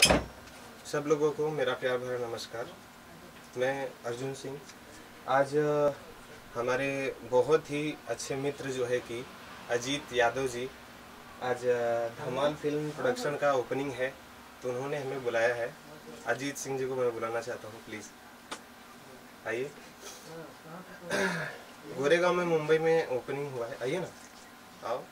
सब लोगों को मेरा प्यार भरा नमस्कार। मैं अर्जुन सिंह। आज हमारे बहुत ही अच्छे मित्र जो है कि अजीत यादव जी, आज धमाल फ़िल्म प्रोडक्शन का ओपनिंग है तो उन्होंने हमें बुलाया है। अजीत सिंह जी को मैं बुलाना चाहता हूँ प्लीज़ आइए। गोरेगांव में मुंबई में ओपनिंग हुआ है। आइए ना। आओ।